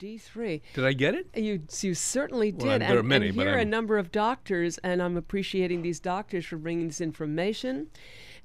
D3. Did I get it? You, you certainly did. Well, and, there are many, and but here are a number of doctors, and I'm appreciating these doctors for bringing this information.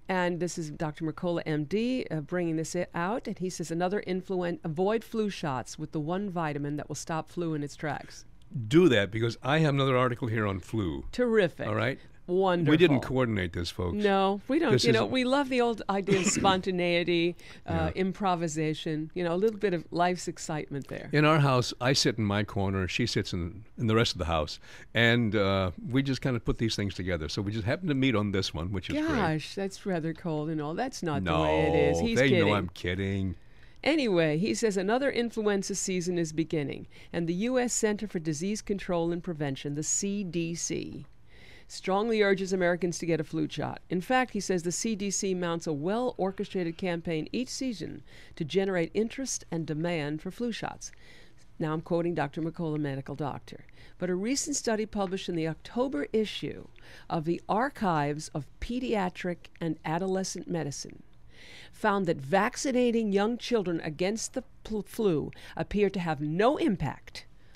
And this is Dr. Mercola, MD, uh, bringing this out. And he says another influent avoid flu shots with the one vitamin that will stop flu in its tracks. Do that because I have another article here on flu. Terrific. All right. Wonderful. We didn't coordinate this, folks. No, we don't. This you know, we love the old idea of spontaneity, uh, improvisation. You know, a little bit of life's excitement there. In our house, I sit in my corner, she sits in, in the rest of the house, and uh, we just kind of put these things together. So we just happened to meet on this one, which is great. Gosh, that's rather cold and all. That's not No, the way it is. He's they kidding. know I'm kidding. Anyway, he says another influenza season is beginning, and the U.S. Center for Disease Control and Prevention, the CDC, strongly urges Americans to get a flu shot. In fact, he says the CDC mounts a well orchestrated campaign each season to generate interest and demand for flu shots. Now I'm quoting Dr. Mercola, medical doctor. But a recent study published in the October issue of the Archives of Pediatric and Adolescent Medicine found that vaccinating young children against the flu appeared to have no impact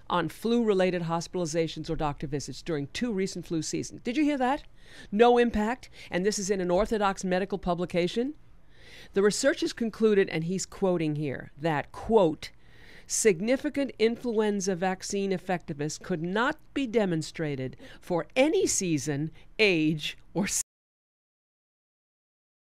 on flu related hospitalizations or doctor visits during two recent flu seasons. Did you hear that? No impact. And this is in an orthodox medical publication. The researchers concluded, and he's quoting here, that, quote, significant influenza vaccine effectiveness could not be demonstrated for any season, age, or